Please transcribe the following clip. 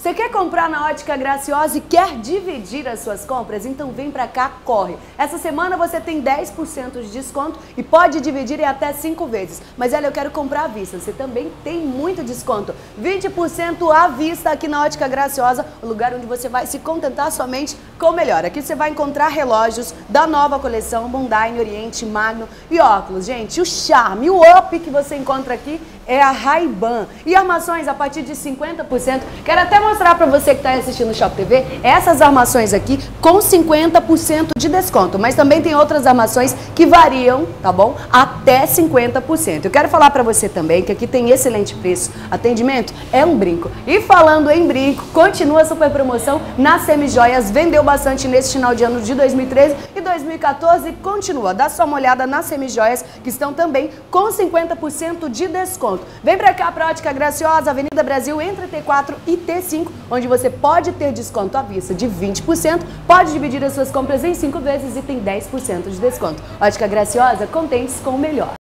Você quer comprar na Ótica Graciosa e quer dividir as suas compras? Então vem pra cá, corre. Essa semana você tem 10% de desconto e pode dividir em até 5 vezes. Mas olha, eu quero comprar à vista. Você também tem muito desconto. 20% à vista aqui na Ótica Graciosa, o lugar onde você vai se contentar somente com o melhor. Aqui você vai encontrar relógios da nova coleção Mondaine, Oriente, Magno e óculos. Gente, o charme, o up que você encontra aqui é a Ray-Ban. E armações a partir de 50%. Quero até mostrar para você que está assistindo o Shop TV essas armações aqui com 50% de desconto. Mas também tem outras armações que variam, tá bom? Até 50%. Eu quero falar para você também que aqui tem excelente preço. Atendimento é um brinco. E falando em brinco, continua a super promoção na Semijoias. Vendeu bastante nesse final de ano de 2013 e 2014 continua. Dá só uma olhada nas Semijoias que estão também com 50% de desconto. Vem pra cá pra Ótica Graciosa, Avenida Brasil, entre T4 e T5, onde você pode ter desconto à vista de 20%, pode dividir as suas compras em 5 vezes e tem 10% de desconto. Ótica Graciosa, contentes com o melhor.